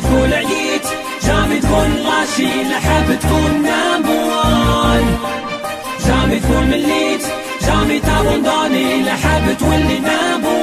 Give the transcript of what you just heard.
تقول عييت جامي تكون غاشي لحب تكون ناموان جامي تكون مليت جامي تابونداني لحب تولي ناموان